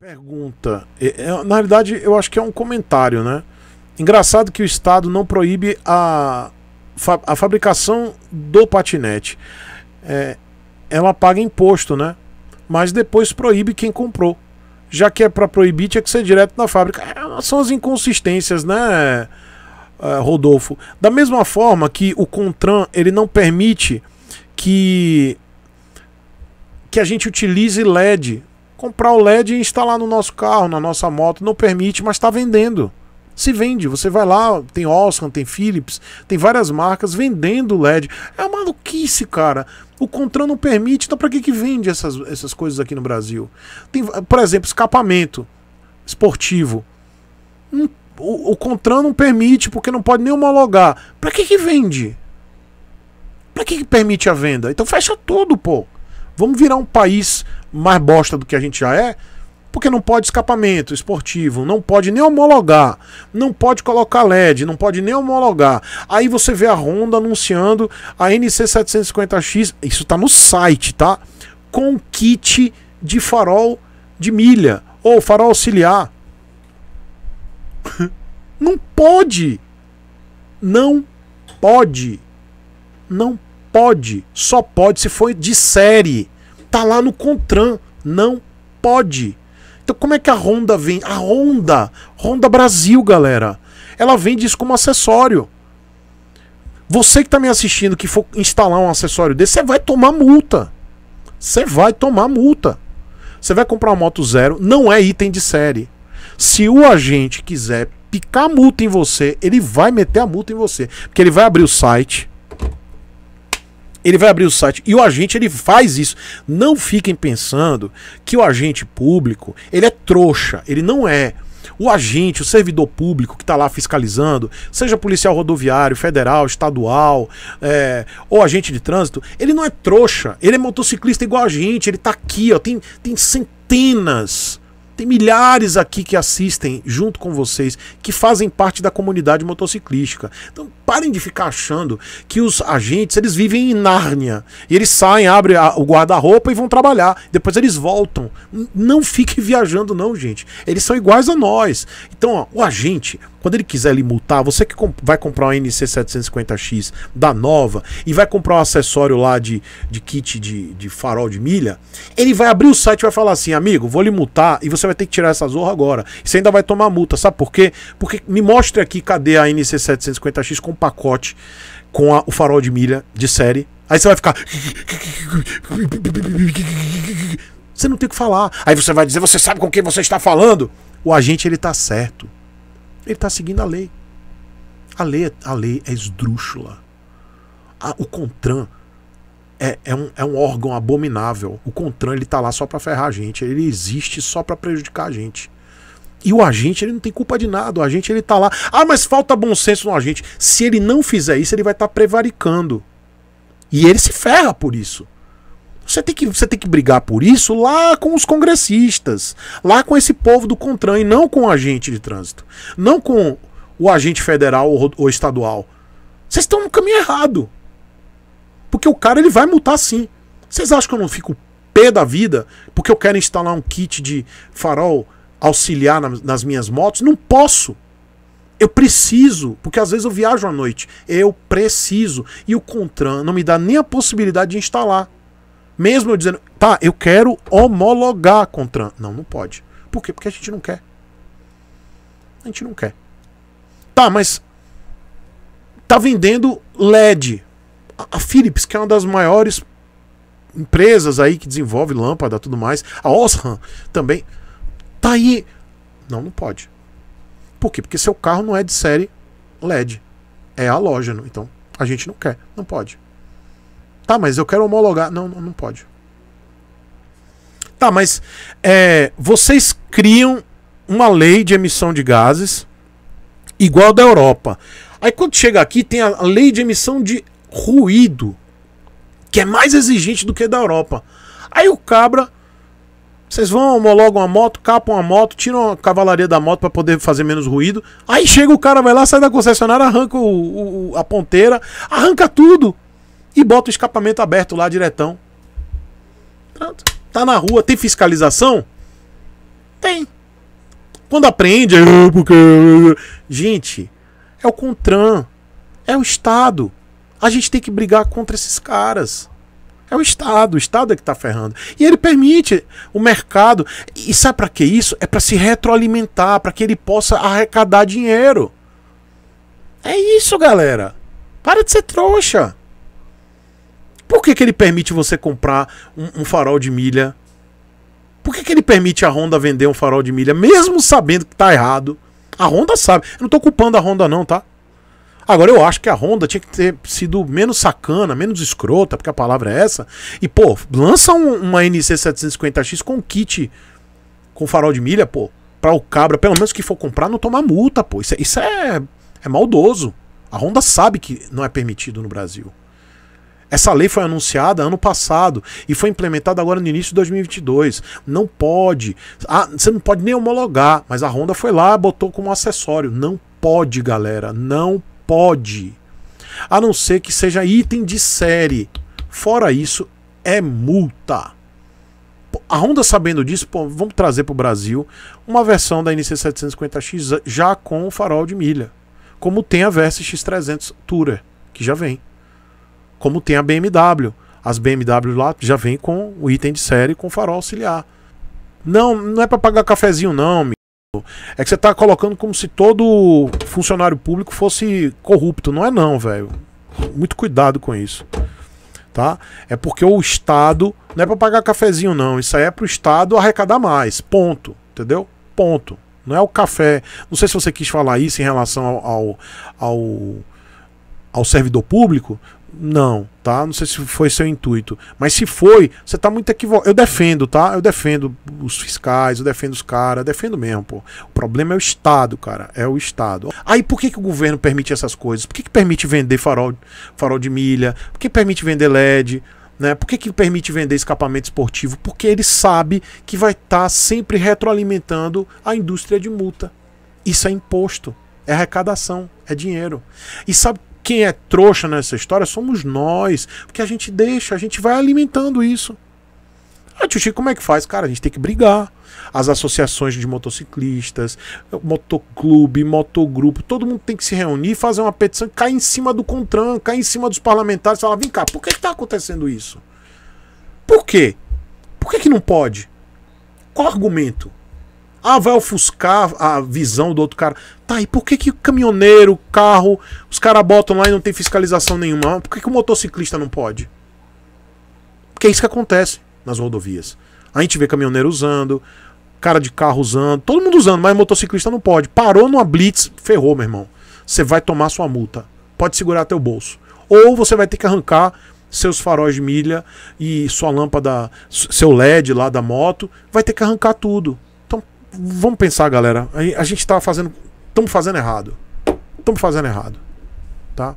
Pergunta. É, é, na realidade, eu acho que é um comentário, né? Engraçado que o Estado não proíbe a, a fabricação do patinete. É, ela paga imposto, né? Mas depois proíbe quem comprou. Já que é para proibir, tinha que ser direto na fábrica. É, são as inconsistências, né, Rodolfo? Da mesma forma que o Contran ele não permite que que a gente utilize LED comprar o LED e instalar no nosso carro, na nossa moto. Não permite, mas está vendendo. Se vende, você vai lá, tem Oscar, tem Philips, tem várias marcas vendendo LED. É uma maluquice, cara. O Contran não permite, então para que, que vende essas, essas coisas aqui no Brasil? Tem, por exemplo, escapamento esportivo. O, o Contran não permite porque não pode nem homologar. Para que, que vende? Para que, que permite a venda? Então fecha tudo, pô. Vamos virar um país mais bosta do que a gente já é? Porque não pode escapamento esportivo, não pode nem homologar, não pode colocar LED, não pode nem homologar. Aí você vê a Honda anunciando a NC750X, isso tá no site, tá? Com kit de farol de milha ou farol auxiliar. não pode. Não pode. Não pode. Só pode se for de série. Tá lá no Contran. Não pode. Então como é que a Honda vem? A Honda, Honda Brasil, galera. Ela vende isso como acessório. Você que tá me assistindo que for instalar um acessório desse, você vai tomar multa. Você vai tomar multa. Você vai comprar uma moto zero, não é item de série. Se o agente quiser picar multa em você, ele vai meter a multa em você. Porque ele vai abrir o site, ele vai abrir o site e o agente ele faz isso. Não fiquem pensando que o agente público ele é trouxa. Ele não é. O agente, o servidor público que está lá fiscalizando, seja policial rodoviário, federal, estadual, é, ou agente de trânsito, ele não é trouxa. Ele é motociclista igual a gente. Ele está aqui, ó, tem, tem centenas tem milhares aqui que assistem junto com vocês, que fazem parte da comunidade motociclística. Então parem de ficar achando que os agentes eles vivem em Nárnia. E eles saem, abrem a, o guarda-roupa e vão trabalhar. Depois eles voltam. Não fiquem viajando, não, gente. Eles são iguais a nós. Então, ó, o agente, quando ele quiser lhe multar, você que comp vai comprar um NC750X da nova e vai comprar um acessório lá de, de kit de, de farol de milha, ele vai abrir o site e vai falar assim: amigo, vou lhe multar e você vai ter que tirar essa zorra agora. Você ainda vai tomar multa, sabe por quê? Porque me mostre aqui cadê a NC750X com pacote com a, o farol de milha de série. Aí você vai ficar. Você não tem o que falar. Aí você vai dizer: você sabe com quem você está falando? O agente ele está certo. Ele está seguindo a lei. A lei, a lei é esdrúxula. A, o CONTRAN é, é, um, é um órgão abominável. O CONTRAN ele tá lá só para ferrar a gente. Ele existe só para prejudicar a gente. E o agente ele não tem culpa de nada. O agente ele tá lá. Ah, mas falta bom senso no agente. Se ele não fizer isso, ele vai estar tá prevaricando. E ele se ferra por isso. Você tem, que, você tem que brigar por isso lá com os congressistas, lá com esse povo do CONTRAN e não com o agente de trânsito, não com o agente federal ou, ou estadual. Vocês estão no caminho errado. Porque o cara ele vai multar sim. Vocês acham que eu não fico pé da vida porque eu quero instalar um kit de farol auxiliar na, nas minhas motos? Não posso. Eu preciso, porque às vezes eu viajo à noite. Eu preciso. E o Contran não me dá nem a possibilidade de instalar. Mesmo eu dizendo, tá, eu quero homologar Contran. Não, não pode. Por quê? Porque a gente não quer. A gente não quer. Tá, mas tá vendendo LED. A Philips, que é uma das maiores empresas aí que desenvolve lâmpada tudo mais, a Osram também, tá aí. Não, não pode. Por quê? Porque seu carro não é de série LED. É halógeno. Então, a gente não quer. Não pode. Tá, mas eu quero homologar. Não, não, não pode. Tá, mas é, vocês criam uma lei de emissão de gases igual da Europa. Aí quando chega aqui tem a lei de emissão de ruído, que é mais exigente do que da Europa. Aí o cabra, vocês vão, homologam a moto, capam a moto, tiram a cavalaria da moto para poder fazer menos ruído. Aí chega o cara, vai lá, sai da concessionária, arranca o, o, a ponteira, arranca tudo e bota o escapamento aberto lá diretão. Pronto. Tá na rua, tem fiscalização? Tem. Quando aprende, é porque. Gente, é o Contran. É o Estado. A gente tem que brigar contra esses caras. É o Estado, o Estado é que está ferrando. E ele permite o mercado. E sabe para que isso? É para se retroalimentar, para que ele possa arrecadar dinheiro. É isso, galera. Para de ser trouxa. Por que, que ele permite você comprar um, um farol de milha? Por que, que ele permite a Honda vender um farol de milha, mesmo sabendo que está errado? A Honda sabe. Eu não estou culpando a Honda, não, tá? Agora eu acho que a Honda tinha que ter sido menos sacana, menos escrota, porque a palavra é essa. E, pô, lança um, uma NC 750X com kit com farol de milha, pô, para o cabra, pelo menos que for comprar, não tomar multa, pô. Isso, é, isso é, é maldoso. A Honda sabe que não é permitido no Brasil. Essa lei foi anunciada ano passado e foi implementada agora no início de 2022. Não pode. Ah, você não pode nem homologar, mas a Honda foi lá, botou como acessório. Não pode, galera. Não pode. A não ser que seja item de série. Fora isso, é multa. A Honda sabendo disso, pô, vamos trazer para o Brasil uma versão da NC750X já com o farol de milha. Como tem a Versys X300 Tourer, que já vem. Como tem a BMW. As BMW lá já vem com o item de série com farol auxiliar. Não, não é para pagar cafezinho não, é que você tá colocando como se todo funcionário público fosse corrupto. Não é não, velho. Muito cuidado com isso. Tá? É porque o Estado não é para pagar cafezinho não, isso aí é pro Estado arrecadar mais. Ponto, entendeu? Ponto. Não é o café. Não sei se você quis falar isso em relação ao, ao, ao servidor público, não, tá? Não sei se foi seu intuito. Mas se foi, você tá muito equivocado. Eu defendo, tá? Eu defendo os fiscais, eu defendo os caras, defendo mesmo, pô. O problema é o Estado, cara. É o Estado. Aí por que, que o governo permite essas coisas? Por que, que permite vender farol, farol de milha? Por que permite vender LED? Né? Por que, que permite vender escapamento esportivo? Porque ele sabe que vai estar tá sempre retroalimentando a indústria de multa. Isso é imposto, é arrecadação, é dinheiro. E sabe quem é trouxa nessa história somos nós. Porque a gente deixa, a gente vai alimentando isso. Ah, tio Chico, como é que faz? Cara, a gente tem que brigar. As associações de motociclistas, motoclube, motogrupo, todo mundo tem que se reunir, fazer uma petição, cair em cima do Contran, cair em cima dos parlamentares falar: vem cá, por que está acontecendo isso? Por quê? Por que, que não pode? Qual argumento? Ah, vai ofuscar a visão do outro cara. Tá, e por que que caminhoneiro, carro, os caras botam lá e não tem fiscalização nenhuma? Por que que o motociclista não pode? Porque é isso que acontece nas rodovias. A gente vê caminhoneiro usando, cara de carro usando, todo mundo usando, mas motociclista não pode. Parou numa blitz, ferrou, meu irmão. Você vai tomar sua multa. Pode segurar teu bolso. Ou você vai ter que arrancar seus faróis de milha e sua lâmpada, seu LED lá da moto, vai ter que arrancar tudo vamos pensar, galera. A, gente tá fazendo. Estamos fazendo errado. Estamos fazendo errado. Tá?